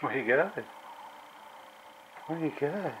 Where you going? Where you going?